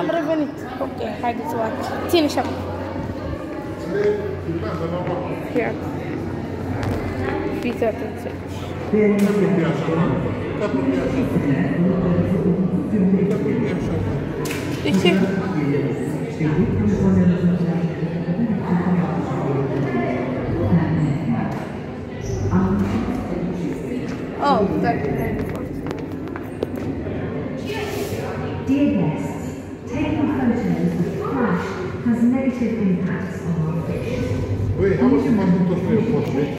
camera bonita. Ok, حاجة سؤال. تيني شباب. Here. في ثلاثة Iki. Oh, that. Dear guests, negative impacts on our fish. Wait, how much money it?